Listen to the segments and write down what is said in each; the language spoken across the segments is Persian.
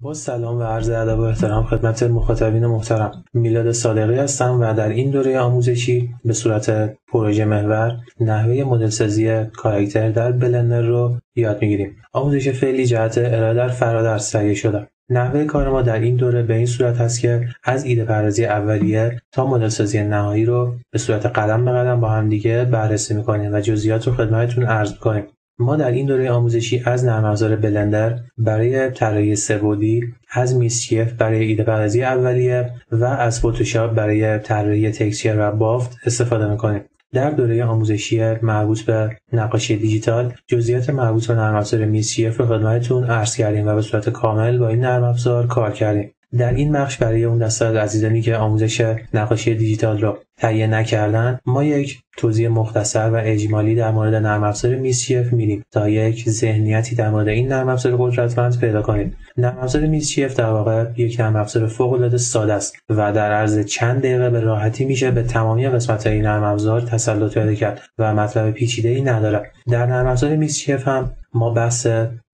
با سلام و عرض ادب و احترام خدمت مخاطبین محترم. میلاد صادقی هستم و در این دوره آموزشی به صورت پروژه محور نحوه مدل سازی کاراکتر در بلندر رو یاد می‌گیریم. آموزش فعلی جهت ارائه در فرادرس تهیه شده. نحوه کار ما در این دوره به این صورت هست که از ایده پردازی اولیه تا مدل سازی نهایی رو به صورت قدم به قدم با هم دیگه بررسی می‌کنیم و جزئیات رو خدمتتون عرض کنیم ما در این دوره آموزشی از نرم افزار بلندر برای طراحی سه‌بعدی، از Mischief برای ایده پردازی اولیه و از فتوشاپ برای طراحی texture و بافت استفاده می‌کنیم. در دوره آموزشی مربوط به نقاشی دیجیتال جزئیات مربوط به نرم افزار Mischief رو خدمتتون عرض کردیم و به صورت کامل با این نرم افزار کار کردیم. در این بخش برای اون دسته از عزیزانی که آموزش نقاشی دیجیتال رو تهیه نکردن ما یک توضیح مختصر و اجمالی در مورد نرم افزار Mischief میدیم تا یک ذهنیتی در مورد این نرم افزار قدرتمند پیدا کنید نرم افزار Mischief در واقع یک نرم افزار فوق العاده ساده است و در عرض چند دقیقه به راحتی میشه به تمامی قسمت این نرم افزار تسلط پیدا کرد و مطلب پیچیده ای نداره. در نرم افزار Mischief هم ما بخش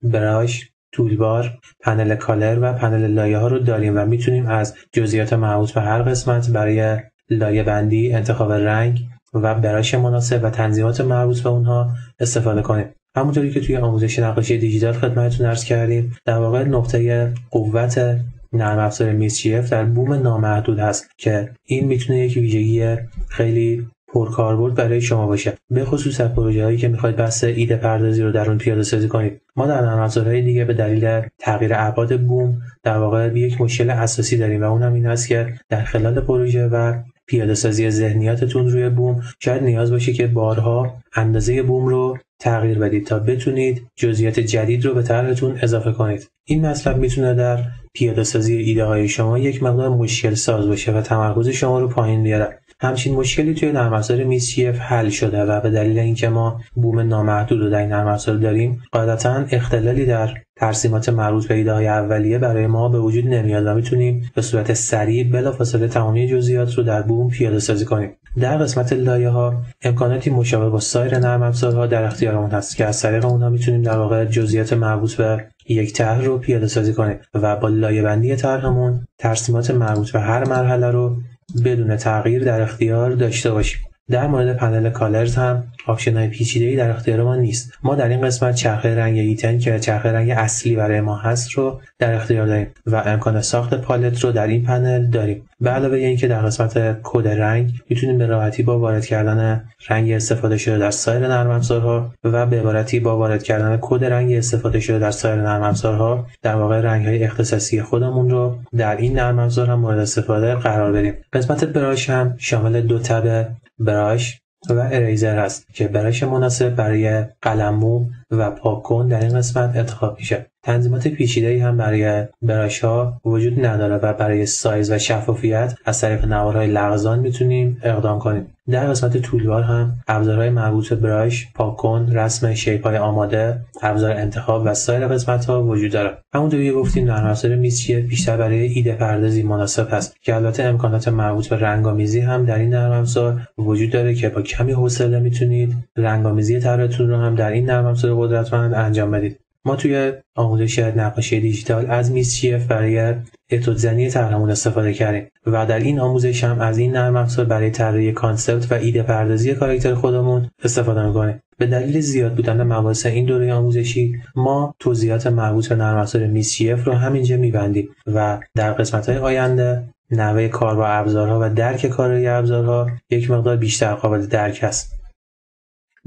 brush toolbar، پنل color و پنل لایه ها رو داریم و می‌تونیم از جزئیات مربوط به هر قسمت برای لایه بندی، انتخاب رنگ و brush مناسب و تنظیمات مربوط به اونها استفاده کنیم. همونطوری که توی آموزش نقاشی دیجیتال خدمتتون عرض کردیم در واقع نقطه قوت نرم افزار میسچیف در بوم نامحدود هست که این می‌تونه یک ویژگی خیلی پرکاربرد برای شما باشه. به خصوص در پروژه هایی که می‌خواید بحث ایده پردازی رو در اون پیاده سازی کنید. ما در نرم دیگه به دلیل تغییر ابعاد بوم در واقع یک مشکل اساسی داریم و اونم این است که در خلال پروژه و پیاده سازی ذهنیاتتون روی بوم شاید نیاز باشه که بارها اندازه بوم رو تغییر بدید تا بتونید جزئیات جدید رو به طرحتون اضافه کنید. این مطلب می‌تونه در پیاده سازی ایده های شما یک مقدار مشکل ساز باشه و تمرکز شما رو پایین بیاره. همچین مشکلی توی نرم افزار میسیف حل شده و به دلیل اینکه ما بوم نامحدود رو در این نرم افزار داریم قاعدتا اختلالی در ترسیمات مربوط به ایده های اولیه برای ما به وجود نمیاد و می‌تونیم به صورت سریع بلافاصله تمامی جزئیات رو در بوم پیاده سازی کنیم. در قسمت لایه ها امکاناتی مشابه با سایر نرم افزارها در اختیارمون هست که از طریق اونها می‌تونیم در واقع جزئیات مربوط به یک طرح رو پیاده سازی کنیم و با لایه بندی طرحمون ترسیمات مربوط به هر مرحله رو بدون تغییر در اختیار داشته باشیم. در مورد پنل colors هم option های پیچیده ای در اختیار ما نیست. ما در این قسمت چرخه رنگ ایتن که چرخه رنگ اصلی برای ما هست رو در اختیار داریم و امکان ساخت پالت رو در این پنل داریم. به علاوه اینکه در قسمت کد رنگ می‌تونیم به راحتی با وارد کردن رنگ استفاده شده در سایر نرم افزارها و به عبارتی با وارد کردن کد رنگ استفاده شده در سایر نرم افزارها در واقع رنگ های اختصاصی خودمون رو در این نرم افزار هم مورد استفاده قرار بدیم. قسمت brush هم شامل دو tab براش و اریزر هست که براش مناسب برای قلمو و پاکن در این قسمت انتخاب میشه. تنظیمات پیچیده هم برای براش ها وجود نداره و برای سایز و شفافیت از طریق نوارهای لغزان می‌تونیم اقدام کنیم. در قسمت تولبار هم ابزارهای مربوط به براش پاکن رسم شیپ های آماده ابزار انتخاب و سایر قسمت ها وجود داره. همونطور که گفتیم نرم افزار میسچیه بیشتر برای ایده پردازی مناسب هست که البته امکانات مربوط به رنگامیزی هم در این نرم افزار وجود داره که با کمی حوصله می‌تونید رنگامیزی طرحتون رو هم در این نرم افزار قدرتمند انجام بدید. ما توی آموزش نقاشی دیجیتال از Mischief برای اتود زنی طرحمون استفاده کردیم و در این آموزش هم از این نرم افزار برای طراحی concept و ایده پردازی کاراکتر خودمون استفاده می‌کنیم. به دلیل زیاد بودن مباحث این دوره آموزشی ما توضیحات مربوط به نرم افزار Mischief رو همینجا میبندیم و در قسمت های آینده نحوه کار با ابزارها و درک کارایی ابزارها یک مقدار بیشتر قابل درک است.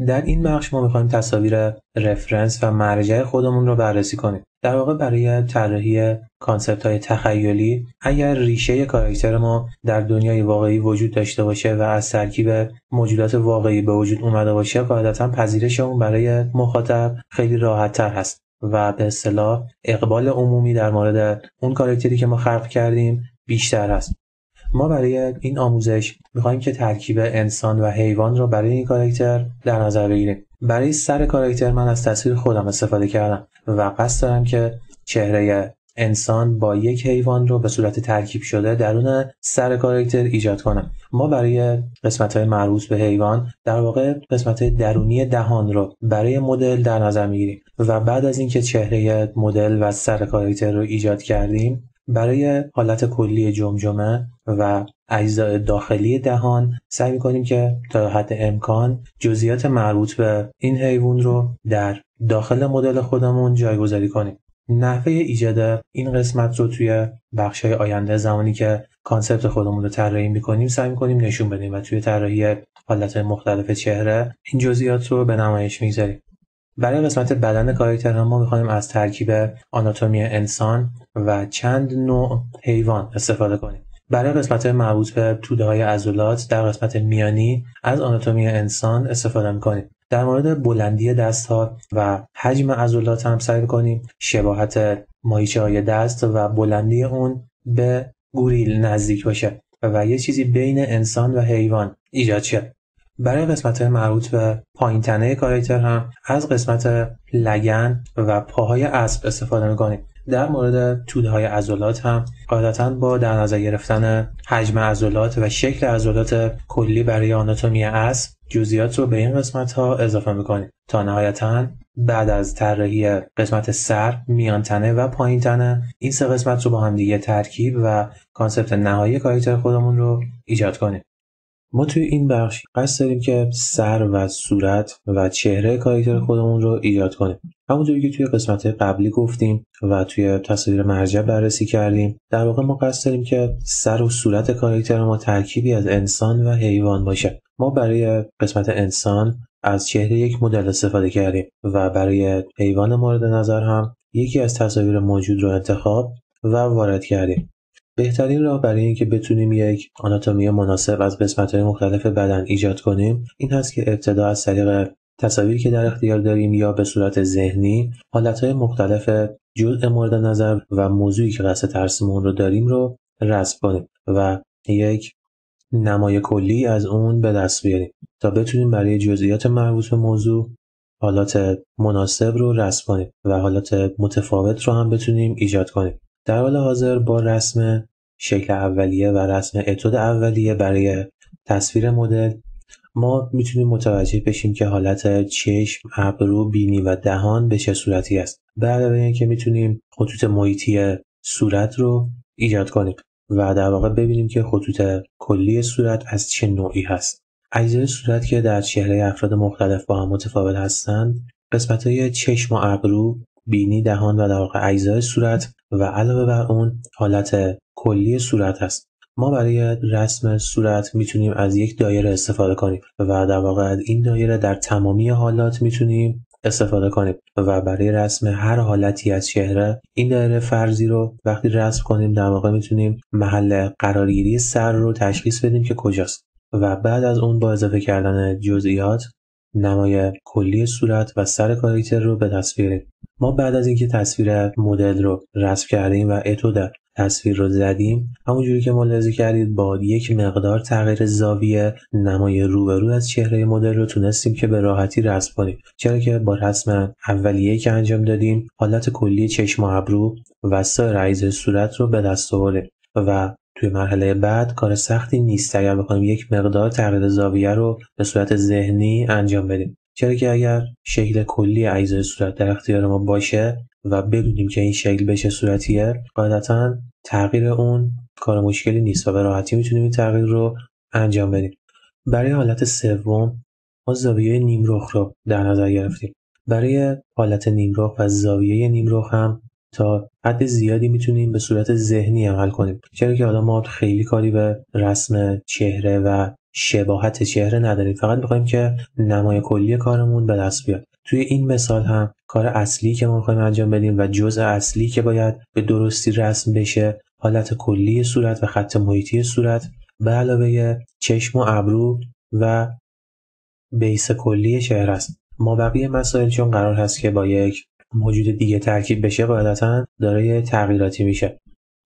در این بخش ما می‌خوایم تصاویر reference و مرجع خودمون رو بررسی کنیم. در واقع برای طراحی concept های تخیلی اگر ریشه کاراکتر ما در دنیای واقعی وجود داشته باشه و از ترکیب موجودات واقعی به وجود اومده باشه قاعدتا پذیرش اون برای مخاطب خیلی راحت تر هست و به اصطلاح اقبال عمومی در مورد اون کاراکتری که ما خلق کردیم بیشتر است ما برای این آموزش می‌خوایم که ترکیب انسان و حیوان رو برای این کاراکتر در نظر بگیریم. برای سر کاراکتر من از تصویر خودم استفاده کردم و قصد دارم که چهره انسان با یک حیوان رو به صورت ترکیب شده درون سر کاراکتر ایجاد کنم. ما برای قسمت های مربوط به حیوان در واقع قسمت درونی دهان رو برای مدل در نظر می‌گیریم و بعد از اینکه چهره مدل و سر کاراکتر رو ایجاد کردیم برای حالت کلی جمجمه و اجزای داخلی دهان سعی می‌کنیم که تا حد امکان جزئیات مربوط به این حیوان رو در داخل مدل خودمون جایگذاری کنیم. نحوه ایجاد این قسمت رو توی بخش آینده زمانی که concept خودمون رو طراحی می‌کنیم سعی می‌کنیم نشون بدیم و توی طراحی حالت مختلف چهره این جزئیات رو به نمایش می‌گذاریم. برای قسمت بدن کاراکتر ما می‌خوایم از ترکیب آناتومی انسان و چند نوع حیوان استفاده کنیم. برای قسمت مربوط به توده های عضلات در قسمت میانی از آناتومی انسان استفاده می‌کنیم. در مورد بلندی دست ها و حجم عضلات هم سعی کنیم شباهت ماهیچه های دست و بلندی اون به گوریل نزدیک باشه و یه چیزی بین انسان و حیوان ایجاد شه. برای قسمت مربوط به پایین تنه کاراکتر هم از قسمت لگن و پاهای اسب استفاده می‌کنیم در مورد توده های عضلات هم قاعدتا با در نظر گرفتن حجم عضلات و شکل عضلات کلی برای آناتومی اسب جزئیات رو به این قسمت ها اضافه می‌کنیم تا نهایتا بعد از طراحی قسمت سر، میان تنه و پایین تنه این سه قسمت رو با هم دیگه ترکیب و کانسپت نهایی کاراکتر خودمون رو ایجاد کنیم. ما توی این بخش قصد داریم که سر و صورت و چهره کاراکتر خودمون رو ایجاد کنیم. همونطوری که توی قسمت قبلی گفتیم و توی تصویر مرجع بررسی کردیم در واقع ما قصد داریم که سر و صورت کاراکتر ما ترکیبی از انسان و حیوان باشه. ما برای قسمت انسان از چهره یک مدل استفاده کردیم و برای حیوان مورد نظر هم یکی از تصاویر موجود رو انتخاب و وارد کردیم. بهترین راه برای اینکه بتونیم یک آناتومی مناسب از قسمت‌های مختلف بدن ایجاد کنیم این هست که ابتدا از طریق تصاویری که در اختیار داریم یا به صورت ذهنی حالتهای مختلف جزء مورد نظر و موضوعی که قصد ترسیمون رو داریم رو رسم کنیم و یک نمای کلی از اون به دست بیاریم تا بتونیم برای جزئیات مربوط به موضوع حالات مناسب رو رسم کنیم و حالات متفاوت رو هم بتونیم ایجاد کنیم. در حال حاضر با رسم شکل اولیه و رسم اتود اولیه برای تصویر مدل ما می‌تونیم متوجه بشیم که حالت چشم، ابرو، بینی و دهان به چه صورتی است. به علاوه اینکه می‌تونیم خطوط محیطی صورت رو ایجاد کنیم و در واقع ببینیم که خطوط کلی صورت از چه نوعی هست. اجزای صورت که در چهره افراد مختلف با هم متفاوت هستند قسمت های چشم و ابرو بینی دهان و در واقع اجزای صورت و علاوه بر اون حالت کلی صورت هست. ما برای رسم صورت می‌تونیم از یک دایره استفاده کنیم و در واقع این دایره در تمامی حالات می‌تونیم استفاده کنیم و برای رسم هر حالتی از چهره این دایره فرضی رو وقتی رسم کنیم در واقع می‌تونیم محل قرارگیری سر رو تشخیص بدیم که کجاست و بعد از اون با اضافه کردن جزئیات نمای کلی صورت و سر کاراکتر رو به دست بیاریم. ما بعد از اینکه تصویر مدل رو رسم کردیم و اتو تصویر رو زدیم همونجوری که ملاحظه کردید با یک مقدار تغییر زاویه نمای روبرو از چهره مدل رو تونستیم که به راحتی رسم کنیم. چرا که با رسم اولیه که انجام دادیم حالت کلی چشم و ابرو و سایر اجزای صورت رو به دست آوردیم و توی مرحله بعد کار سختی نیست اگر بخوایم یک مقدار تغییر زاویه رو به صورت ذهنی انجام بدیم. چرا که اگر شکل کلی اجزای صورت در اختیار ما باشه و بدونیم که این شکل به چه صورتیه قاعدتا تغییر اون کار مشکلی نیست و به راحتی می‌تونیم این تغییر رو انجام بدیم. برای حالت سوم ما زاویه نیمرخ رو در نظر گرفتیم. برای حالت نیمرخ و زاویه نیمرخ هم تا حد زیادی می‌تونیم به صورت ذهنی عمل کنیم. چرا که حالا ما خیلی کاری به رسم چهره و شباهت چهره نداریم فقط می‌خوایم که نمای کلی کارمون به دست بیاد. توی این مثال هم کار اصلی که ما می‌خوایم انجام بدیم و جزء اصلی که باید به درستی رسم بشه حالت کلی صورت و خط محیطی صورت به علاوه چشم و ابرو و بیس کلی چهره است. ما بقیه مسائل چون قرار هست که با یک موجود دیگه ترکیب بشه قاعدتا دارای تغییراتی میشه.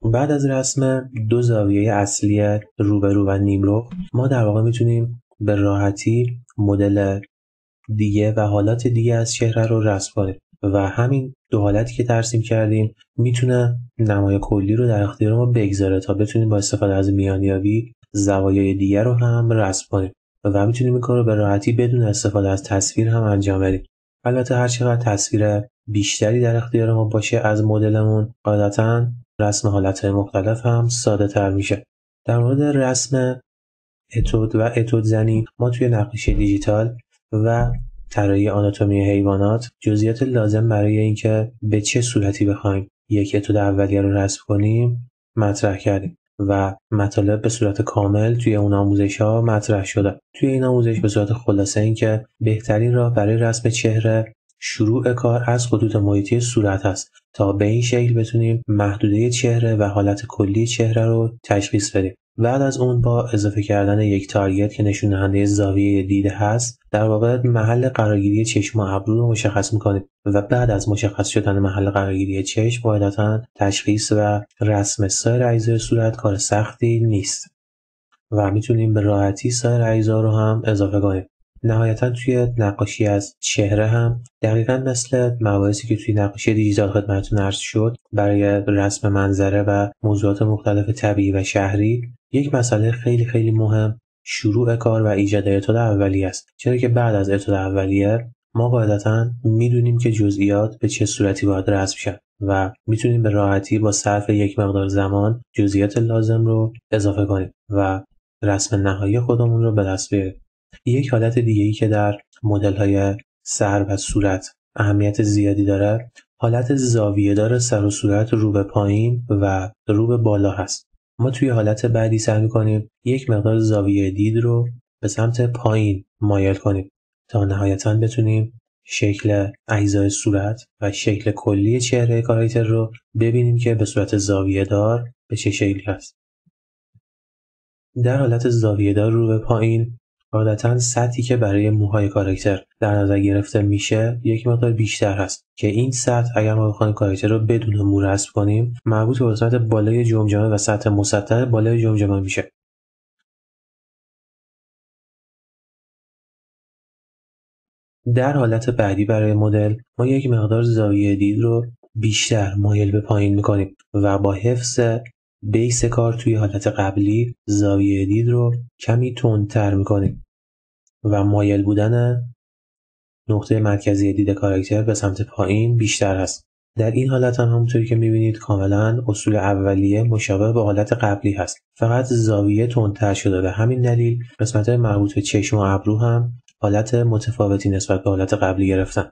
بعد از رسم دو زاویه اصلی روبرو و نیمرو ما در واقع می‌تونیم به راحتی مدل دیگه و حالات دیگه از چهره رو رسم کنیم و همین دو حالتی که ترسیم کردیم می‌تونه نمای کلی رو در اختیار ما بگذاره تا بتونیم با استفاده از میانیابی زوایای دیگر رو هم رسم کنیم و می‌تونیم این کار رو به راحتی بدون استفاده از تصویر هم انجام بدیم. البته هر چقدر تصویر بیشتری در اختیار ما باشه از مدلمون قاعدتا رسم حالت مختلف هم ساده تر میشه. در مورد رسم اتود و اتود زنی ما توی نقاشی دیجیتال و طراحی آناتومی حیوانات جزئیات لازم برای اینکه به چه صورتی بخوایم یک اتود اولیه رو رسم کنیم مطرح کردیم و مطالب به صورت کامل توی اون آموزش ها مطرح شده. توی این آموزش به صورت خلاصه اینکه بهترین راه برای رسم چهره شروع کار از خطوط محیطی صورت هست تا به این شکل بتونیم محدوده چهره و حالت کلی چهره رو تشخیص بدیم. بعد از اون با اضافه کردن یک تارگت که نشون دهنده زاویه دیده هست در واقع محل قرارگیری چشم و ابرو رو مشخص می‌کنیم و بعد از مشخص شدن محل قرارگیری چشم قاعدتا تشخیص و رسم سایر اجزای صورت کار سختی نیست و می‌تونیم به راحتی سایر اجزا رو هم اضافه کنیم. نهایتا توی نقاشی از چهره هم دقیقا مثل مباحثی که توی نقاشی دیجیتال خدمتتون عرض شد برای رسم منظره و موضوعات مختلف طبیعی و شهری یک مسئله خیلی خیلی مهم شروع کار و ایجاد اتود اولیه است. چرا که بعد از اتود اولیه ما قاعدتا می‌دونیم که جزئیات به چه صورتی باید رسم شد و می‌تونیم به راحتی با صرف یک مقدار زمان جزئیات لازم رو اضافه کنیم و رسم نهایی خودمون رو به دست بیاریم. یک حالت دیگه ای که در مدل های سر و صورت اهمیت زیادی داره حالت زاویه داره سر و صورت رو به پایین و رو به بالا هست. ما توی حالت بعدی سعی می‌کنیم یک مقدار زاویه دید رو به سمت پایین مایل کنیم تا نهایتا بتونیم شکل اجزای صورت و شکل کلی چهره کاراکتر رو ببینیم که به صورت زاویه دار به چه شکلی هست. در حالت زاویه دار رو به پایین عادتا سطحی که برای موهای کاراکتر در نظر گرفته میشه یک مقدار بیشتر هست. که این سطح اگر ما بخوایم کاراکتر رو بدون مو رسم کنیم مربوط به قسمت بالای جمجمه و سطح مسطح بالای جمجمه میشه. در حالت بعدی برای مدل ما یک مقدار زاویه دید رو بیشتر مایل به پایین می‌کنیم و با حفظ بیس کار توی حالت قبلی زاویه دید رو کمی تندتر می‌کنیم و مایل بودن نقطه مرکزی دید کاراکتر به سمت پایین بیشتر هست. در این حالت هم همونطوری که می‌بینید کاملا اصول اولیه مشابه به حالت قبلی هست. فقط زاویه تندتر شده به همین دلیل قسمت مربوط به چشم و ابرو هم حالت متفاوتی نسبت به حالت قبلی گرفتن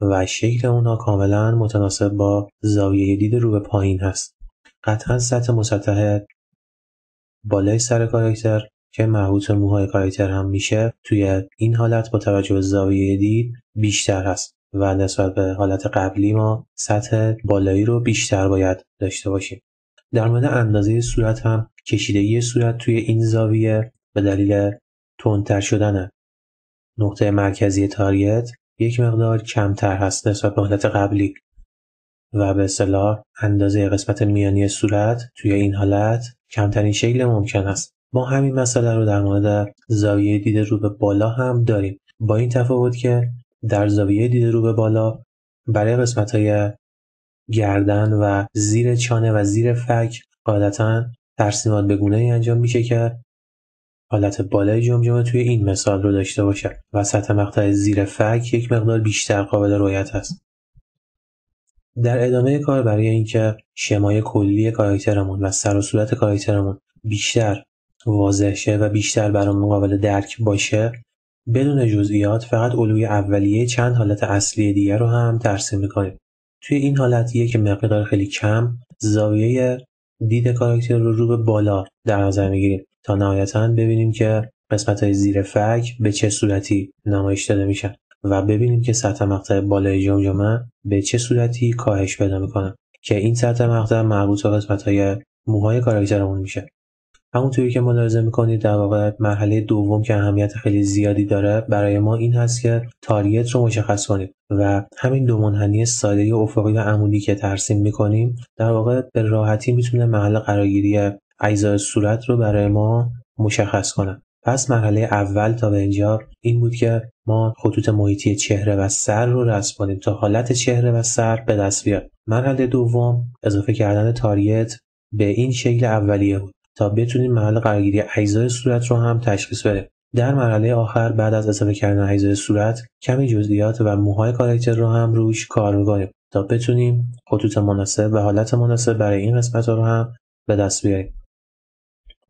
و شکل اونها کاملا متناسب با زاویه دید رو به پایین هست. قطعا سطح مسطح بالای سر کاراکتر که مربوط موهای کاراکتر هم میشه توی این حالت با توجه به زاویه دید بیشتر هست و نسبت به حالت قبلی ما سطح بالایی رو بیشتر باید داشته باشیم. در مورد اندازه صورت هم کشیدگی صورت توی این زاویه به دلیل تندتر شدن نقطه مرکزی تاریت یک مقدار کمتر هست نسبت به حالت قبلی. و به اصطلاح اندازه قسمت میانی صورت توی این حالت کمترین شکل ممکن است. ما همین مسئله رو در مورد زاویه دید رو به بالا هم داریم. با این تفاوت که در زاویه دید رو به بالا برای قسمت های گردن و زیر چانه و زیر فک قاعدتا ترسیمات به گونه ای انجام میشه که حالت بالای جمجمه توی این مثال رو داشته باشه و سطح مقطع زیر فک یک مقدار بیشتر قابل رویت هست در ادامه کار برای اینکه شمای کلی کاراکترمون و سر و صورت کاراکترمون بیشتر واضح شه و بیشتر برامون قابل درک باشه بدون جزئیات فقط علوی اولیه چند حالت اصلی دیگر رو هم ترسیم می‌کنیم. توی این حالت یک مقدار خیلی کم زاویه دید کاراکتر رو رو به بالا در نظر می‌گیریم تا نهایتا ببینیم که قسمت های زیر فک به چه صورتی نمایش داده میشن. و ببینیم که سطح مقطع بالای جمجمه به چه صورتی کاهش پیدا می‌کنه که این سطح مقطع مربوط به قسمت های موهای کاراکترمون میشه. همونطوری که ملاحظه می‌کنید در واقع مرحله دوم که اهمیت خیلی زیادی داره برای ما این هست که تاریت رو مشخص کنیم و همین دو منحنی ساده افقی و عمودی که ترسیم می‌کنیم در واقع به راحتی می‌تونه محل قرارگیری اجزای صورت رو برای ما مشخص کنه. پس مرحله اول تا به اینجا این بود که ما خطوط محیطی چهره و سر رو رسم کنیم تا حالت چهره و سر به دست بیاد. مرحله دوم اضافه کردن تاریت به این شکل اولیه بود تا بتونیم محل قرارگیری اجزای صورت رو هم تشخیص بدیم. در مرحله آخر بعد از اضافه کردن اجزای صورت کمی جزئیات و موهای کاراکتر رو هم روش کار می‌کنیم تا بتونیم خطوط مناسب و حالت مناسب برای این قسمت رو هم به دست بیاریم.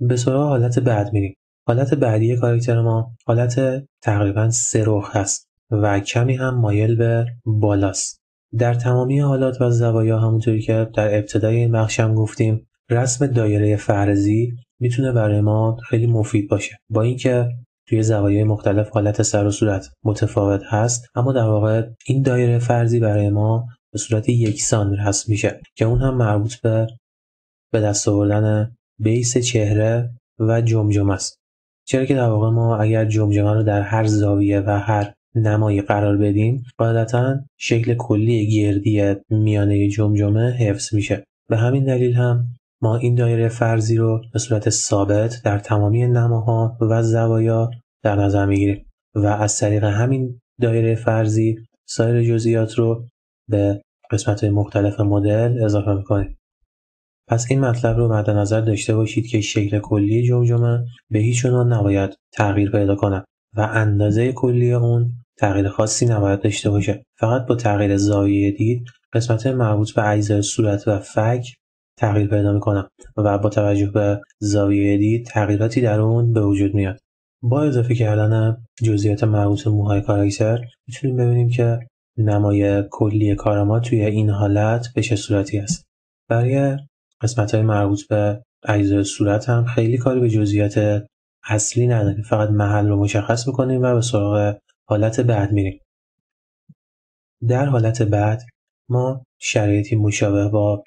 به سراغ حالت بعد میریم. حالت بعدی کاراکتر ما حالت تقریبا سرخ هست و کمی هم مایل به بالاست. در تمامی حالات و زوایا همونطوری که در ابتدای این بخش هم گفتیم رسم دایره فرضی می‌تونه برای ما خیلی مفید باشه. با اینکه توی زوایای مختلف حالت سر و صورت متفاوت هست اما در واقع این دایره فرضی برای ما به صورت یکسان رسم میشه که اون هم مربوط به به دست آوردن بیس چهره و جمجمه است. چرا که در واقع ما اگر جمجمه رو در هر زاویه و هر نمایی قرار بدیم قاعدتا شکل کلی گردی میانه جمجمه حفظ میشه. به همین دلیل هم ما این دایره فرضی رو به صورت ثابت در تمامی نماها و زوایا در نظر می‌گیریم و از طریق همین دایره فرضی سایر جزئیات رو به قسمت مختلف مدل اضافه می‌کنیم. پس این مطلب رو مد نظر داشته باشید که شکل کلی جمجمه به هیچ عنوان نباید تغییر پیدا کنه و اندازه کلی اون تغییر خاصی نباید داشته باشه. فقط با تغییر زاویه دید قسمت مربوط به اجزای صورت و فک تغییر پیدا می‌کنم و با توجه به زاویه دید تغییراتی در اون به وجود میاد. با اضافه کردن جزئیات مربوط موهای کاراکتر می‌تونیم ببینیم که نمای کلی کار ما توی این حالت به چه صورتی است. برای قسمت های مربوط به اجزای صورت هم خیلی کاری به جزئیات اصلی نداریم. فقط محل رو مشخص می‌کنیم و به سراغ حالت بعد میریم. در حالت بعد ما شرایطی مشابه با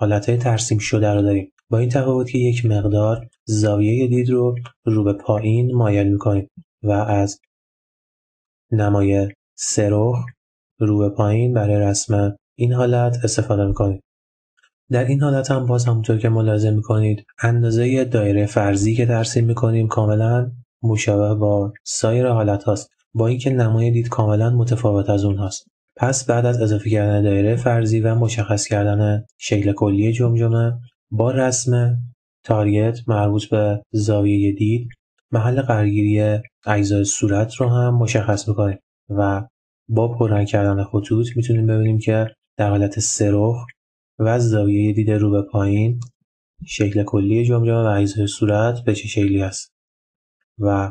حالتهای ترسیم شده رو داریم. با این تفاوت که یک مقدار زاویه دید رو رو به پایین مایل می‌کنیم و از نمای سرخ رو به پایین برای رسم این حالت استفاده می‌کنیم. در این حالت هم باز همونطور که ملاحظه می‌کنید اندازه دایره فرضی که ترسیم می‌کنیم کاملا مشابه با سایر حالت هاست. با اینکه نمای دید کاملا متفاوت از اون هست پس بعد از اضافه کردن دایره فرضی و مشخص کردن شکل کلی جمجمه با رسم تاریت مربوط به زاویه دید محل قرارگیری اجزای صورت رو هم مشخص می‌کنیم و با پررنگ کردن خطوط می‌تونیم ببینیم که در حالت سرخ و زاویه دید رو به پایین شکل کلی جمجمه و اجزای صورت به چه شکلی است و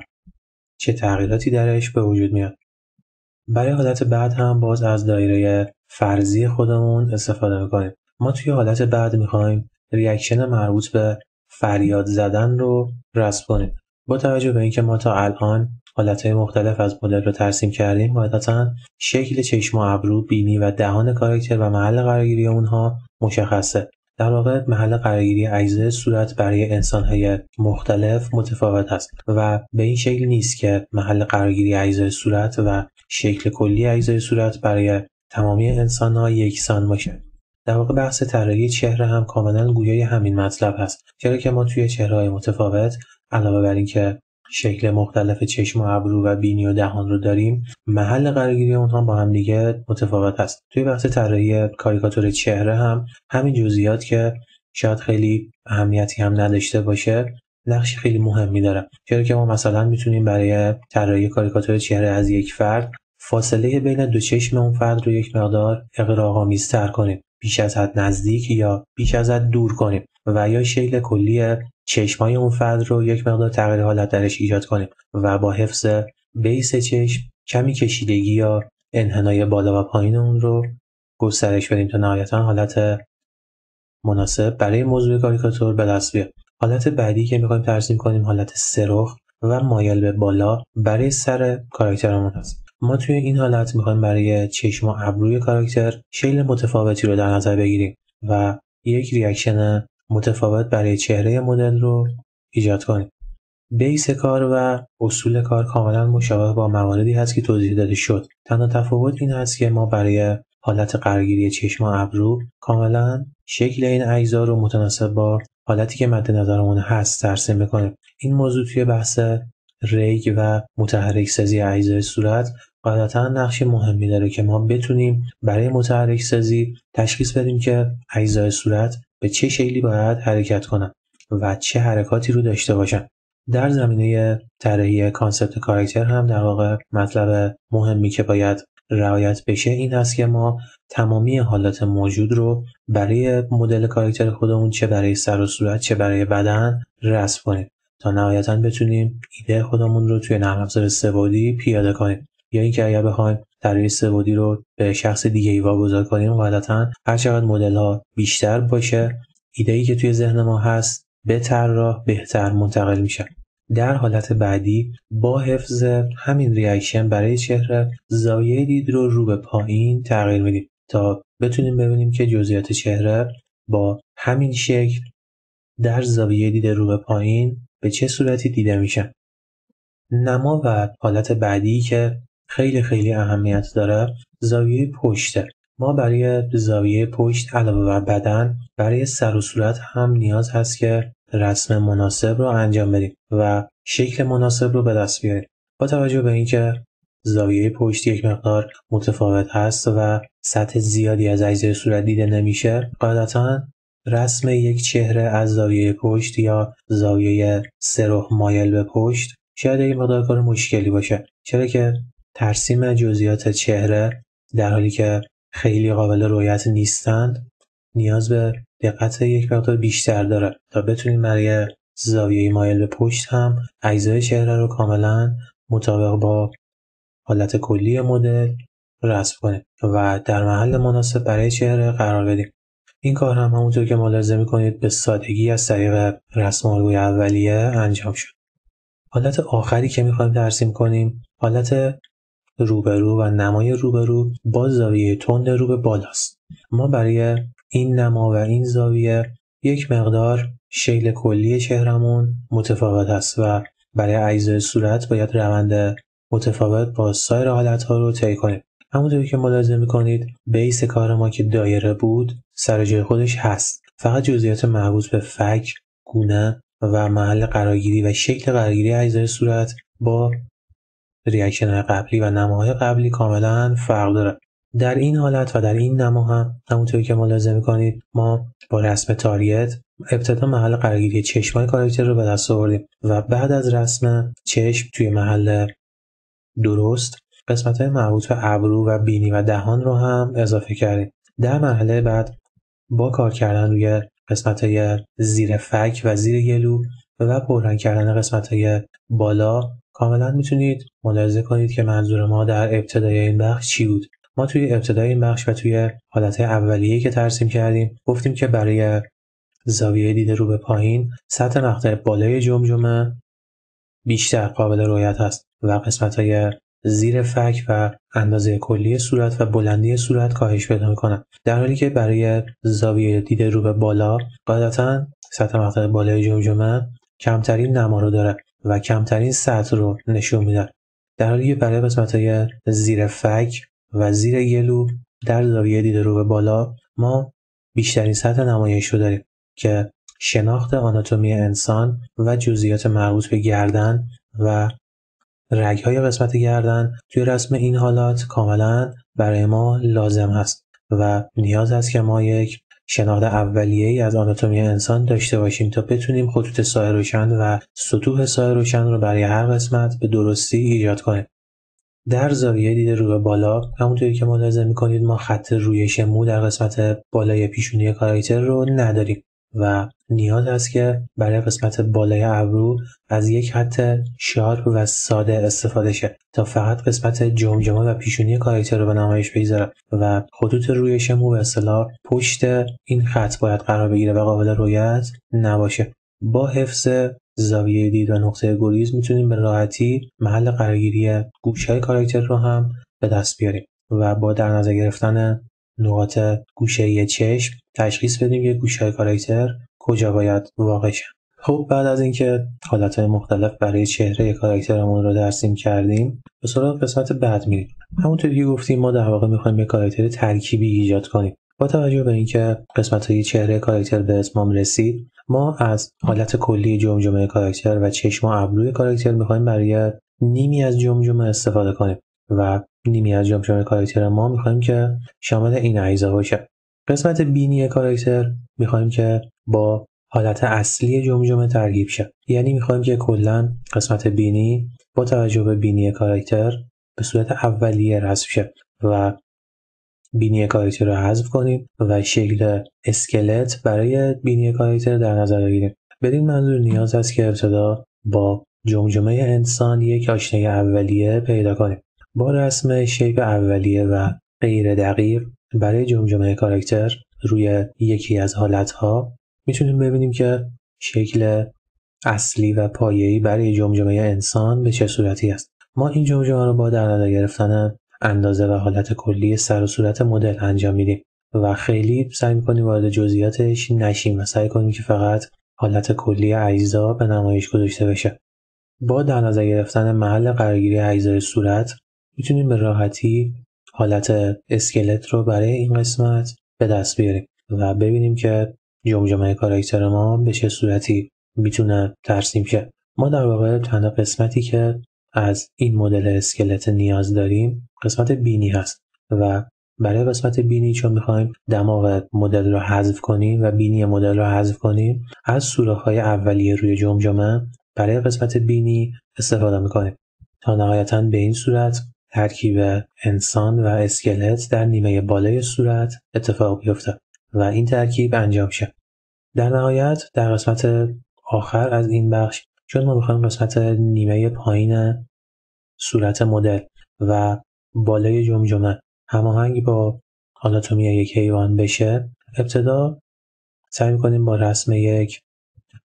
چه تغییراتی درش به وجود میاد. برای حالت بعد هم باز از دایره فرضی خودمون استفاده می‌کنیم. ما توی حالت بعد می‌خوایم ریاکشن مربوط به فریاد زدن رو رسم کنیم. با توجه به اینکه ما تا الان حالتهای مختلف از مدل رو ترسیم کردیم قاعدتا شکل چشم و ابرو بینی و دهان کاراکتر و محل قرارگیری اونها مشخصه. در واقع محل قرارگیری اجزای صورت برای انسانهای مختلف متفاوت است و به این شکل نیست که محل قرارگیری اجزای صورت و شکل کلی اجزای صورت برای تمامی انسانها یکسان باشه. در واقع بحث طراحی چهره هم کاملا گویای همین مطلب هست. چرا که ما توی چهرههای متفاوت علاوه بر اینکه شکل مختلف چشم و ابرو و بینی و دهان رو داریم محل قرارگیری اونها با هم دیگه متفاوت هست. توی بحث طراحی کاریکاتور چهره هم همین جزئیات که شاید خیلی اهمیتی هم نداشته باشه نقش خیلی مهمی داره. چرا که ما مثلا می‌تونیم برای طراحی کاریکاتور چهره از یک فرد فاصله بین دو چشم اون فرد رو یک مقدار اقراق‌آمیزتر کنیم بیش از حد نزدیک یا بیش از حد دور کنیم. و یا شکل کلی چشمای اون فرد رو یک مقدار تغییر حالت درش ایجاد کنیم و با حفظ بیس چشم کمی کشیدگی یا انحنای بالا و پایین اون رو گسترش بدیم تا نهایتا حالت مناسب برای موضوع کاریکاتور به دست بیاد. حالت بعدی که می‌خوایم ترسیم کنیم حالت سرخ و مایل به بالا برای سر کاراکترمون هست. ما توی این حالت می‌خوایم برای چشم و ابروی کاراکتر شیل متفاوتی رو در نظر بگیریم و یک reaction متفاوت برای چهره مدل رو ایجاد کنیم. base کار و اصول کار کاملا مشابه با مواردی هست که توضیح داده شد. تنها تفاوت این هست که ما برای حالت قرارگیری چشم و ابرو کاملا شکل این اجزا رو متناسب با حالتی که مد نظرمون هست ترسیم می‌کنیم. این موضوع توی بحث rig و متحرک سازی اجزای صورت قاعدتا نقش مهمی داره که ما بتونیم برای متحرک سازی تشخیص بدیم که اجزای صورت به چه شکلی باید حرکت کنن و چه حرکاتی رو داشته باشن در زمینه طراحی concept کاراکتر هم در واقع مطلب مهمی که باید رعایت بشه این هست که ما تمامی حالات موجود رو برای مدل کاراکتر خودمون چه برای سر و صورت چه برای بدن رسم کنیم تا نهایتا بتونیم ایده خودمون رو توی نرم افزار سه‌بعدی پیاده کنیم. یا اینکه اگر بخوایم طراحی سه‌بعدی رو به شخص دیگه ای واگذار کنیم. قاعدتا هر چقدر مدل ها بیشتر باشه ایده ای که توی ذهن ما هست به طراح بهتر منتقل میشه. در حالت بعدی با حفظ همین ریاکشن برای چهره زاویه دید رو رو به پایین تغییر میدیم تا بتونیم ببینیم که جزئیات چهره با همین شکل در زاویه دید رو به پایین به چه صورتی دیده میشن نما و حالت بعدی که خیلی خیلی اهمیت داره زاویه پشته ما برای زاویه پشت علاوه بر بدن برای سر و صورت هم نیاز هست که رسم مناسب رو انجام بدیم و شکل مناسب رو به دست بیاریم. با توجه به اینکه زاویه پشت یک مقدار متفاوت هست و سطح زیادی از اجزای صورت دیده نمیشه قاعدتا رسم یک چهره از زاویه پشت یا زاویه سرخ مایل به پشت شاید یک مقدار کار مشکلی باشه. چرا که ترسیم جزئیات چهره در حالی که خیلی قابل رویت نیستند نیاز به دقت یک مقدار بیشتر داره تا بتونیم برای زاویه مایل به پشت هم اجزای چهره رو کاملا مطابق با حالت کلی مدل رسم کنیم و در محل مناسب برای چهره قرار بدیم. این کار هم همونطور که ملاحظه می‌کنید به سادگی از طریق رسم الگوی اولیه انجام شد. حالت آخری که می‌خوایم ترسیم کنیم حالت روبرو و نمای روبرو با زاویه تند رو به بالاست. ما برای این نما و این زاویه یک مقدار شکل کلی چهرمون متفاوت است و برای اجزای صورت باید روند متفاوت با سایر حالتها رو طی کنیم. همونطوری که ملاحظه می‌کنید بیس کار ما که دایره بود سر جای خودش هست. فقط جزئیات مربوط به فک گونه و محل قرارگیری و شکل قرارگیری اجزای صورت با reaction قبلی و نماهای قبلی کاملا فرق داره. در این حالت و در این نما هم همونطوری که ملاحظه می‌کنید ما با رسم تاریت ابتدا محل قرارگیری چشمای کاراکتر رو به دست آوردیم و بعد از رسم چشم توی محل درست قسمت های مربوط به ابرو و بینی و دهان رو هم اضافه کردیم. در مرحله بعد با کار کردن روی قسمت های زیر فک و زیر گلو و پررنگ کردن قسمت های بالا کاملا می‌تونید ملاحظه کنید که منظور ما در ابتدای این بخش چی بود. ما توی ابتدای این بخش و توی حالت اولیه که ترسیم کردیم گفتیم که برای زاویه دیده رو به پایین سطح مقطع بالای جمجمه بیشتر قابل رویت هست و قسمت های زیر فک و اندازه کلی صورت و بلندی صورت کاهش پیدا می‌کنن. در حالی که برای زاویه دیده رو به بالا قاعدتا سطح مقطع بالای جمجمه کمترین نما رو داره. و کمترین سطح رو نشون میده در حالی که برای قسمت های زیر فک و زیر گلو در زاویه دیده رو به بالا ما بیشترین سطح نمایش رو داریم که شناخت آناتومی انسان و جزئیات مربوط به گردن و های قسمت گردن توی رسم این حالات کاملا برای ما لازم هست و نیاز است که ما یک شناخت اولیه ای از آناتومی انسان داشته باشیم تا بتونیم خطوط سایه روشن و سطوح سایه روشن رو برای هر قسمت به درستی ایجاد کنیم. در زاویه دیده رو به بالا همونطوری که ملاحظه می‌کنید ما خط رویش مو در قسمت بالای پیشونی کاراکتر رو نداریم. و نیاز است که برای قسمت بالای ابرو از یک خط شارپ و ساده استفاده شه تا فقط قسمت جمجمه و پیشونی کاراکتر رو به نمایش بگذاره و خطوط رویش مو به اصطلاح پشت این خط باید قرار بگیره و قابل رویت نباشه. با حفظ زاویه دید و نقطه گریز می‌تونیم به راحتی محل قرارگیری گوشه کاراکتر رو هم به دست بیاریم و با در نظر گرفتن نقاط گوشه چشم تشخیص بدیم که گوشه کاراکتر کجا باید واقع شن خب بعد از اینکه حالتهای مختلف برای چهره کاراکترمون رو درسیم کردیم به سراغ قسمت بعد میریم. همونطور که گفتیم ما در واقع می‌خوایم یه کاراکتر ترکیبی ایجاد کنیم. با توجه به اینکه قسمت های چهره کاراکتر به اتمام رسید ما از حالت کلی جمجمه کاراکتر و چشم و ابروی کاراکتر می‌خوایم برای نیمی از جمجمه استفاده کنیم. و نیمی از جمجمه کاراکتر ما می‌خوایم که شامل این اجزا باشه. قسمت بینی کاراکتر می‌خوایم که با حالت اصلی جمجمه ترکیب شه. یعنی می‌خوایم که کلا قسمت بینی با توجه به بینی کاراکتر به صورت اولیه رسم شه و بینی کاراکتر رو حذف کنیم و شکل اسکلت برای بینی کاراکتر در نظر بگیریم. بدین منظور نیاز است که ابتدا با جمجمه انسان یک آشنایی اولیه پیدا کنیم. با رسم شیپ اولیه و غیر دقیق برای جمجمه کاراکتر روی یکی از حالتها می‌تونیم ببینیم که شکل اصلی و پایه‌ای برای جمجمه انسان به چه صورتی است. ما این جمجمه رو با در نظر گرفتن اندازه و حالت کلی سر و صورت مدل انجام میدیم و خیلی سعی می‌کنیم وارد جزئیاتش نشیم و سعی کنیم که فقط حالت کلی اجزا به نمایش گذاشته بشه. با در نظر گرفتن محل قرارگیری اجزای صورت می‌تونیم به راحتی حالت اسکلت رو برای این قسمت به دست بیاریم و ببینیم که جمجمه کاراکتر ما به چه صورتی می‌تونه ترسیم شه. ما در واقع تنها قسمتی که از این مدل اسکلت نیاز داریم قسمت بینی هست و برای قسمت بینی چون می‌خوایم دماغ مدل رو حذف کنیم و بینی مدل رو حذف کنیم از سوراخ‌های اولیه روی جمجمه برای قسمت بینی استفاده می‌کنیم. تا نهایتا به این صورت ترکیب انسان و اسکلت در نیمه بالای صورت اتفاق بیفته و این ترکیب انجام شه در نهایت در قسمت آخر از این بخش چون ما می‌خوایم قسمت نیمه پایین صورت مدل و بالای جمجمه هماهنگ با آناتومی یک حیوان بشه ابتدا سعی می‌کنیم با رسم یک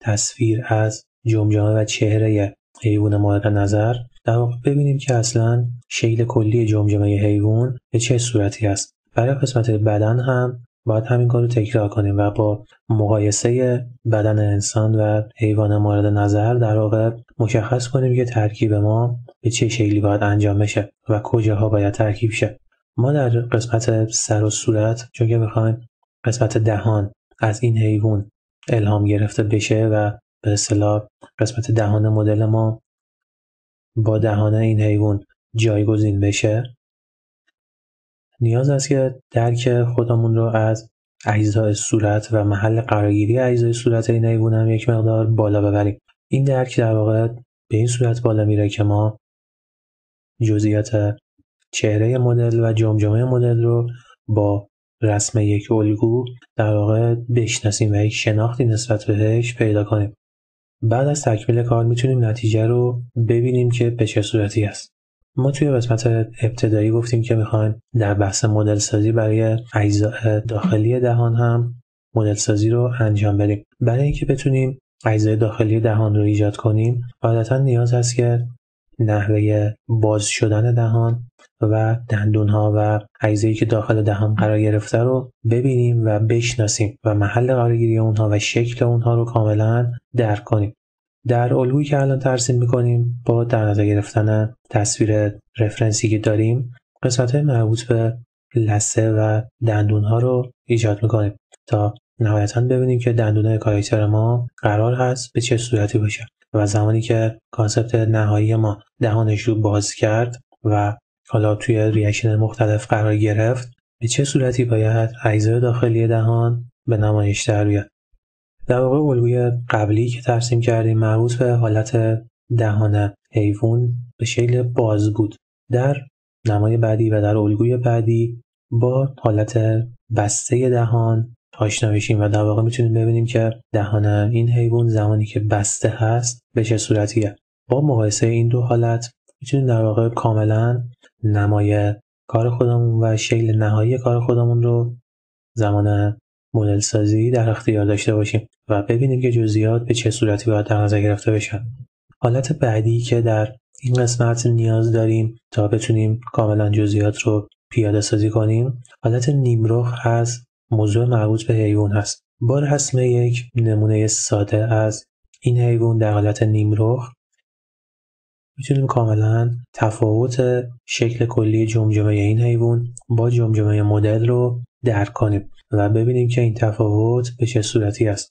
تصویر از جمجمه و چهره حیوان مورد نظر در واقع ببینیم که اصلا شکل کلی جمجمه حیوان به چه صورتی است. برای قسمت بدن هم باید همین کار رو تکرار کنیم و با مقایسه بدن انسان و حیوان مورد نظر در واقع مشخص کنیم که ترکیب ما به چه شکلی باید انجام بشه و کجاها باید ترکیب شه. ما در قسمت سر و صورت چون که می‌خوایم قسمت دهان از این حیوان الهام گرفته بشه و به اصطلاح قسمت دهان مدل ما با دهان این حیوان جایگزین بشه؟ نیاز است که درک خودمون رو از اجزای صورت و محل قرارگیری اجزای صورت این حیوان هم یک مقدار بالا ببریم. این درک در واقع به این صورت بالا میره که ما جزئیات چهره مدل و جمجمه مدل رو با رسم یک الگو در واقع بشناسیم و یک شناختی نسبت بهش پیدا کنیم. بعد از تکمیل کار می‌تونیم نتیجه رو ببینیم که به چه صورتی است. ما توی قسمت ابتدایی گفتیم که می‌خوایم در بحث مدل سازی برای اجزاء داخلی دهان هم مدل سازی رو انجام بدیم. برای اینکه بتونیم اجزای داخلی دهان رو ایجاد کنیم عادتا نیاز هست که نحوه باز شدن دهان و دندون ها و اجزایی که داخل دهان قرار گرفته رو ببینیم و بشناسیم و محل قرارگیری اونها و شکل اونها رو کاملا درک کنیم. در الگویی که الان ترسیم می‌کنیم با در نظر گرفتن تصویر رفرنسی که داریم قسمت های مربوط به لسه و دندون ها رو ایجاد می‌کنیم تا نهایتا ببینیم که دندون کاراکتر ما قرار هست به چه صورتی باشه و زمانی که کانسپت نهایی ما دهانش رو باز کرد و حالا توی ریاکشن مختلف قرار گرفت به چه صورتی باید اجزای داخلی دهان به نمایش در بیاد؟ در واقع الگوی قبلی که ترسیم کردیم مربوط به حالت دهان حیوان به شکل باز بود. در نمای بعدی و در الگوی بعدی با حالت بسته دهان آشنا بشیم و در واقع می‌تونیم ببینیم که دهان این حیوان زمانی که بسته هست به چه صورتیه. با مقایسه این دو حالت می‌تونیم در واقع کاملا نمای کار خودمون و شکل نهایی کار خودمون رو زمان مدل سازی در اختیار داشته باشیم و ببینیم که جزئیات به چه صورتی باید در نظر گرفته بشن. حالت بعدی که در این قسمت نیاز داریم تا بتونیم کاملا جزئیات رو پیاده سازی کنیم حالت نیمرخ از موضوع مربوط به حیوان هست. با رسم یک نمونه ساده از این حیوان در حالت نیمرخ می‌تونیم کاملا تفاوت شکل کلی جمجمه این حیوان با جمجمه مدل رو درک کنیم و ببینیم که این تفاوت به چه صورتی است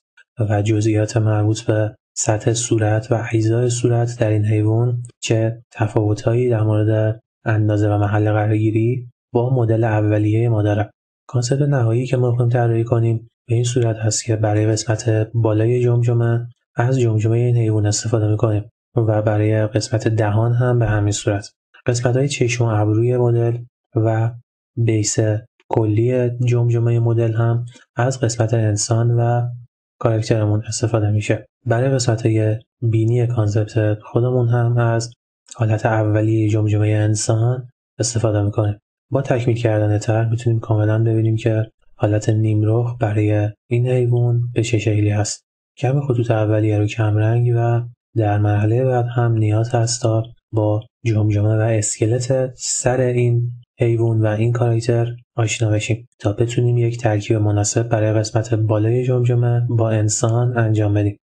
و جزئیات مربوط به سطح صورت و اجزای صورت در این حیوان چه تفاوتهایی در مورد اندازه و محل قرارگیری با مدل اولیه ما داره. کانسپت نهایی که ما می‌خوایم طراحی کنیم به این صورت هست که برای قسمت بالای جمجمه از جمجمه این حیوان استفاده می‌کنیم. و برای قسمت دهان هم به همین صورت. قسمت های چشم و ابروی مدل و base کلی جمجمه مدل هم از قسمت انسان و کاراکترمون استفاده میشه. برای قسمت های بینی concept خودمون هم از حالت اولیه جمجمه انسان استفاده می‌کنیم. با تکمیل کردن طرح می‌تونیم کاملا ببینیم که حالت نیمرخ برای این حیوان به چه شکلی هست. کم خطوط اولیه رو کمرنگ و در مرحله بعد هم نیاز هست تا با جمجمه و اسکلت سر این حیوان و این کاراکتر آشنا بشیم. تا بتونیم یک ترکیب مناسب برای قسمت بالای جمجمه با انسان انجام بدیم.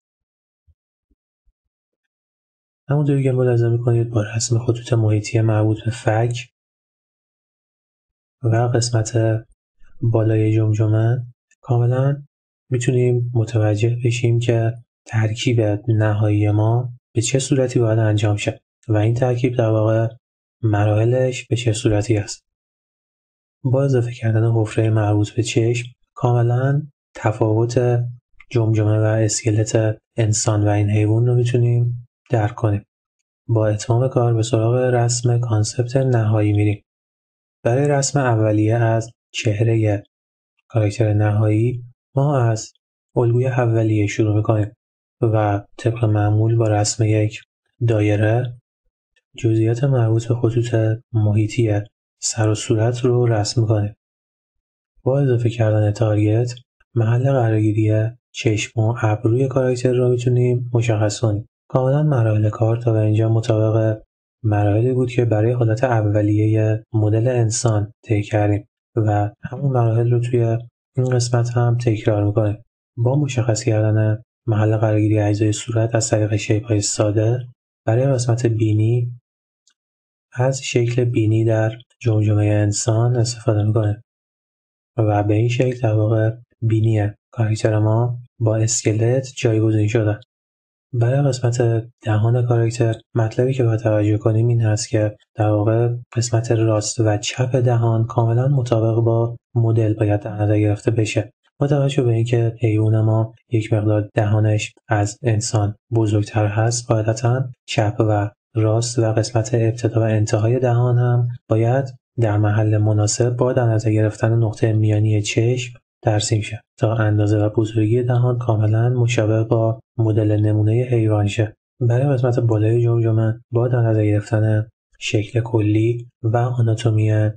همونطوری که ملاحظه می‌کنید با رسم خطوط محیطی مربوط به فک و قسمت بالای جمجمه کاملا می‌تونیم متوجه بشیم که ترکیب نهایی ما به چه صورتی باید انجام شه و این ترکیب در واقع مراحلش به چه صورتی است؟ با اضافه کردن حفره مربوط به چشم کاملا تفاوت جمجمه و اسکلت انسان و این حیوان رو می‌تونیم درک کنیم. با اتمام کار به سراغ رسم کانسپت نهایی میریم. برای رسم اولیه از چهره کاراکتر نهایی ما از الگوی اولیه شروع می‌کنیم. و طبق معمول با رسم یک دایره جزئیات مربوط به خطوط محیطی سر و صورت رو رسم می‌کنیم. با اضافه کردن تارگت محل قرارگیری چشم و ابروی کاراکتر رو می‌تونیم مشخص کنیم. کاملا مراحل کار تا به اینجا مطابق مراحلی بود که برای حالت اولیه مدل انسان طی کردیم و همون مراحل رو توی این قسمت هم تکرار می‌کنیم. با مشخص کردن محل قرارگیری اجزای صورت از طریق شیپ های ساده برای قسمت بینی از شکل بینی در جمجمه انسان استفاده می‌کنه. و به این شکل در واقع بینی کاراکتر ما با اسکلت جایگزین شده. برای قسمت دهان کاراکتر مطلبی که باید توجه کنیم این هست که در واقع قسمت راست و چپ دهان کاملا مطابق با مدل باید در نظر گرفته بشه. با توجه به اینکه حیوان ما یک مقدار دهانش از انسان بزرگتر هست قاعدتا چپ و راست و قسمت ابتدا و انتهای دهان هم باید در محل مناسب با در نظر گرفتن نقطه میانی چشم ترسیم شه تا اندازه و بزرگی دهان کاملا مشابه با مدل نمونه حیوان شه. برای قسمت بالای جمجمه با در نظر گرفتن شکل کلی و آناتومی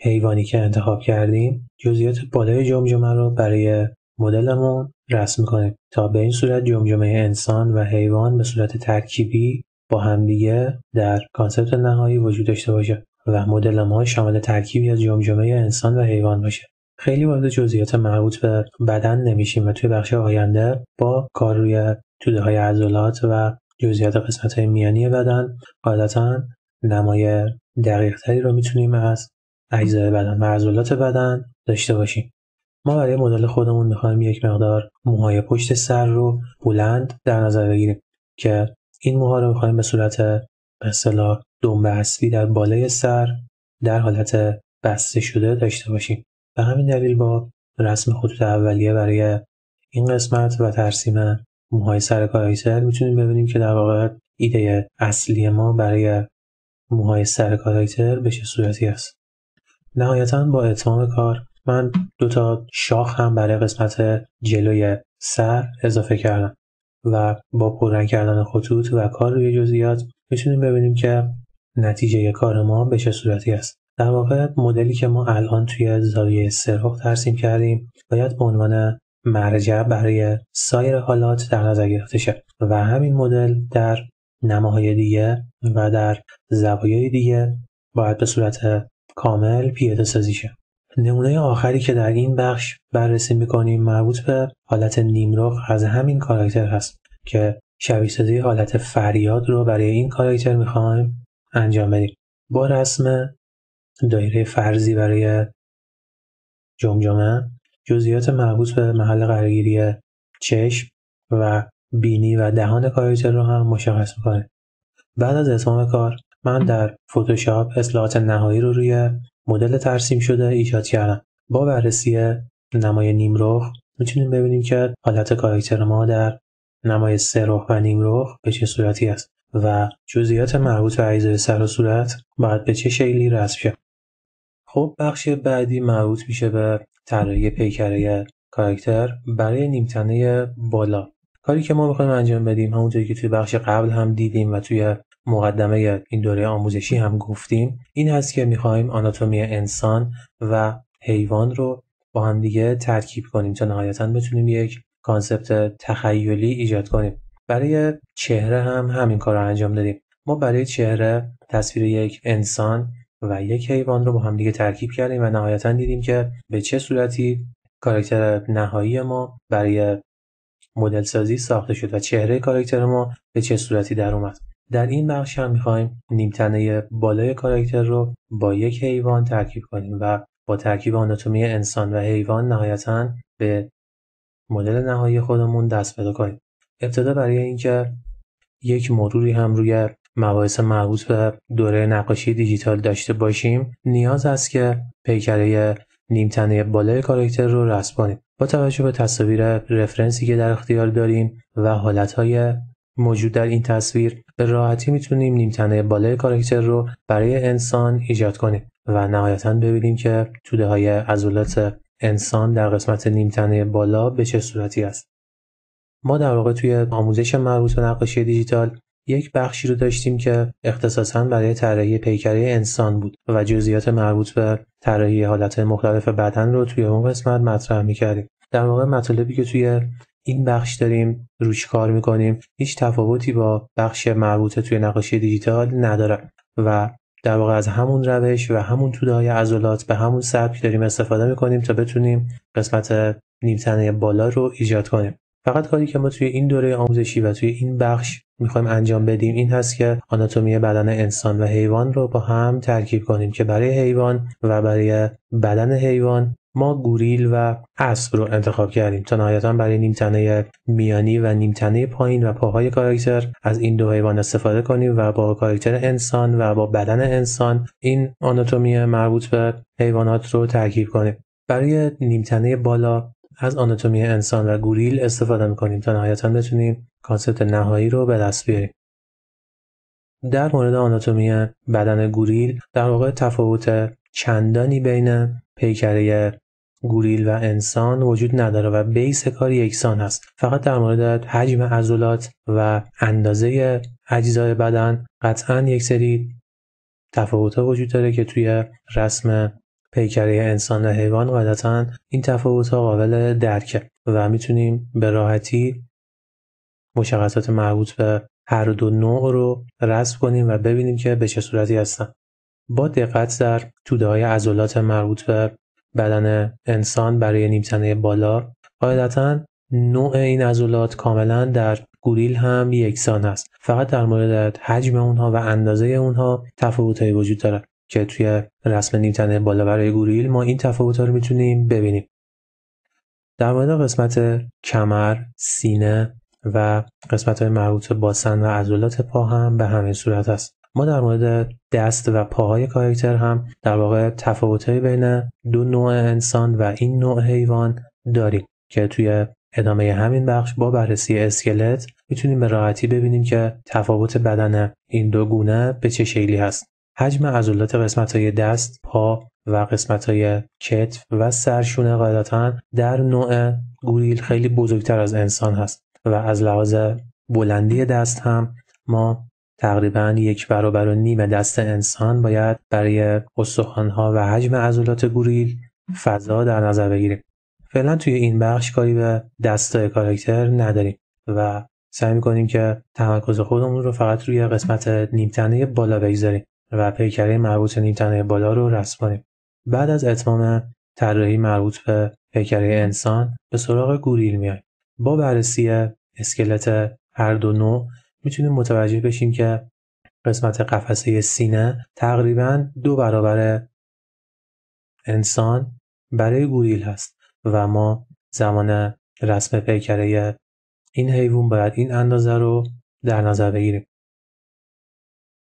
حیوانی که انتخاب کردیم جزئیات بالای جمجمه رو برای مدلمون رسم کنیم تا به این صورت جمجمه انسان و حیوان به صورت ترکیبی با همدیگه در concept نهایی وجود داشته باشه و مدل ما شامل ترکیبی از جمجمه انسان و حیوان باشه. خیلی وارد جزئیات مربوط به بدن نمیشیم و توی بخش آینده با کار روی توده های عضلات و جزئیات قسمت های میانی بدن قاعدتا نمای دقیق تری رو می‌تونیم از اجزای بدن و عضلات بدن داشته باشیم. ما برای مدل خودمون می‌خوایم یک مقدار موهای پشت سر رو بلند در نظر بگیریم که این موها رو می‌خوایم به صورت به اصطلاح دنبه اصلی در بالای سر در حالت بسته شده داشته باشیم. به همین دلیل با رسم خطوط اولیه برای این قسمت و ترسیم موهای سر کاراکتر می‌تونیم ببینیم که در واقع ایده اصلی ما برای موهای سر کاراکتر به چه صورتی است. نهایتا با اتمام کار من دو تا شاخ هم برای قسمت جلوی سر اضافه کردم و با پررنگ کردن خطوط و کار روی جزئیات می‌تونیم ببینیم که نتیجه کار ما به چه صورتی است. در واقع مدلی که ما الان توی زاویه سرخ ترسیم کردیم باید به عنوان مرجع برای سایر حالات در نظر گرفته شد و همین مدل در نماهای دیگه و در زوایای دیگه باید به صورت کامل پیاده سازی شه نمونه آخری که در این بخش بررسی می‌کنیم مربوط به حالت نیمرخ از همین کاراکتر هست که شبیه سازی حالت فریاد رو برای این کاراکتر می‌خوایم انجام بدیم. با رسم دایره فرضی برای جمجمه جزئیات مربوط به محل قرارگیری چشم و بینی و دهان کاراکتر رو هم مشخص می‌کنه. بعد از اتمام کار من در فتوشاپ اصلاحات نهایی رو روی مدل ترسیم شده ایجاد کردم. با بررسی نمای نیمرخ می‌تونیم ببینیم که حالت کاراکتر ما در نمای سرخ و نیمرخ به چه صورتی است و جزئیات مربوط به اجزای سر و صورت باید به چه شکلی رسم شد خب بخش بعدی مربوط میشه به طراحی پیکره کاراکتر برای نیمتنه بالا. کاری که ما می‌خوایم انجام بدیم همونطوری که توی بخش قبل هم دیدیم و توی مقدمه این دوره آموزشی هم گفتیم این هست که می‌خوایم آناتومی انسان و حیوان رو با هم دیگه ترکیب کنیم تا نهایتا بتونیم یک کانسپت تخیلی ایجاد کنیم. برای چهره هم همین کار رو انجام دادیم. ما برای چهره تصویر یک انسان و یک حیوان رو با هم دیگه ترکیب کردیم و نهایتا دیدیم که به چه صورتی کاراکتر نهایی ما برای مدل سازی ساخته شد و چهره کاراکتر ما به چه صورتی در اومد. در این بخش هم می‌خوایم نیمتنه بالای کاراکتر رو با یک حیوان ترکیب کنیم و با ترکیب آناتومی انسان و حیوان نهایتا به مدل نهایی خودمون دست پیدا کنیم. ابتدا برای اینکه یک مروری هم روی مباحث مربوط به دوره نقاشی دیجیتال داشته باشیم نیاز است که پیکره نیمتنه بالای کاراکتر رو رسم کنیم. با توجه به تصاویر رفرنسی که در اختیار داریم و حالتهای موجود در این تصویر. به راحتی می‌تونیم نیمتنه بالای کاراکتر رو برای انسان ایجاد کنیم و نهایتا ببینیم که توده های عضلات انسان در قسمت نیمتنه بالا به چه صورتی است. ما در واقع توی آموزش مربوط به نقاشی دیجیتال یک بخشی رو داشتیم که اختصاصا برای طراحی پیکره انسان بود و جزئیات مربوط به طراحی حالت مختلف بدن رو توی اون قسمت مطرح می‌کردیم. در واقع مطالبی که توی این بخش داریم روش کار می‌کنیم. هیچ تفاوتی با بخش مربوط توی نقاشی دیجیتال نداره و در واقع از همون روش و همون توده های عضلات به همون سبک داریم استفاده می‌کنیم تا بتونیم قسمت نیمتنه بالا رو ایجاد کنیم. فقط کاری که ما توی این دوره آموزشی و توی این بخش می‌خوایم انجام بدیم این هست که آناتومی بدن انسان و حیوان رو با هم ترکیب کنیم که برای حیوان و برای بدن حیوان ما گوریل و اسب رو انتخاب کردیم تا نهایتا برای نیمتنه میانی و نیمتنه پایین و پاهای کاراکتر از این دو حیوان استفاده کنیم و با کاراکتر انسان و با بدن انسان این آناتومی مربوط به حیوانات رو ترکیب کنیم. برای نیمتنه بالا از آناتومی انسان و گوریل استفاده می‌کنیم تا نهایتا بتونیم concept نهایی رو به دست بیاریم. در مورد آناتومی بدن گوریل در واقع تفاوت چندانی بین پیکره گوریل و انسان وجود نداره و base کار یکسان هست. فقط در مورد حجم عضلات و اندازه اجزای بدن قطعا یک سری تفاوت وجود داره که توی رسم پیکره انسان و حیوان قاعدتا این تفاوت ها قابل درکه و می‌تونیم به راحتی مشخصات مربوط به هر دو نوع رو رسم کنیم و ببینیم که به چه صورتی هستن. با دقت در توده های عضلات مربوط به بدن انسان برای نیمتنه بالا قاعدتا نوع این عضلات کاملا در گوریل هم یکسان است. فقط در مورد حجم اونها و اندازه اونها تفاوتهایی وجود داره که توی رسم نیمتنه بالا برای گوریل ما این تفاوت رو می‌تونیم ببینیم. در مورد قسمت کمر، سینه و قسمت های مربوط با سن و عضلات پا هم به همین صورت است. ما در مورد دست و پاهای کاراکتر هم در واقع تفاوتهایی بین دو نوع انسان و این نوع حیوان داریم که توی ادامه همین بخش با بررسی اسکلت می‌تونیم به راحتی ببینیم که تفاوت بدن این دو گونه به چه شکلی هست. حجم عضلات قسمت های دست، پا و قسمت های کتف و سرشونه قاعدتا در نوع گوریل خیلی بزرگتر از انسان هست و از لحاظ بلندی دست هم ما تقریبا یک برابر و نیم دست انسان باید برای استخوانها و حجم عضلات گوریل فضا در نظر بگیریم. فعلا توی این بخش کاری به دستای کاراکتر نداریم و سعی می‌کنیم که تمرکز خودمون رو فقط روی قسمت نیمتنه بالا بگذاریم و پیکره مربوط نیمتنه بالا رو رسم کنیم. بعد از اتمام طراحی مربوط به پیکره انسان به سراغ گوریل میایم با بررسی اسکلت هر دو نوع می‌تونیم متوجه بشیم که قسمت قفسه سینه تقریبا دو برابر انسان برای گوریل هست و ما زمان رسم پیکره این حیوان باید این اندازه رو در نظر بگیریم.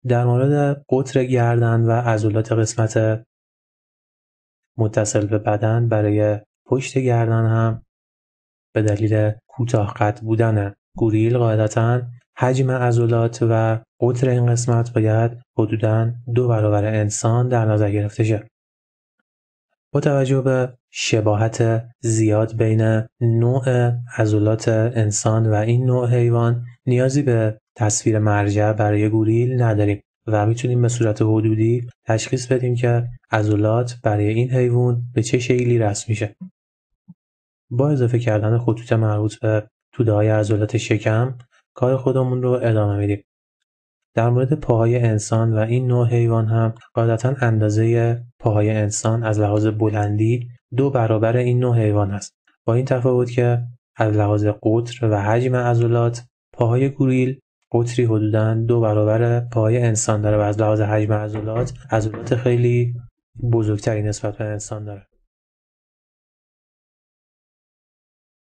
در مورد قطر گردن و عضلات قسمت متصل به بدن برای پشت گردن هم به دلیل کوتاه قد بودن گوریل قاعدتا حجم عضلات و قطر این قسمت باید حدودا دو برابر انسان در نظر گرفته شه. با توجه به شباهت زیاد بین نوع عضلات انسان و این نوع حیوان نیازی به تصویر مرجع برای گوریل نداریم و می‌تونیم به صورت حدودی تشخیص بدیم که عضلات برای این حیوان به چه شکلی رسم میشه. با اضافه کردن خطوط مربوط به توده های عضلات شکم کار خودمون رو ادامه میدیم. در مورد پاهای انسان و این نوع حیوان هم قاعدتا اندازه پاهای انسان از لحاظ بلندی دو برابر این نوع حیوان است. با این تفاوت که از لحاظ قطر و حجم عضلات پاهای گوریل قطری حدودا دو برابر پاهای انسان داره و از لحاظ حجم عضلات عضلات خیلی بزرگتری نسبت به انسان داره.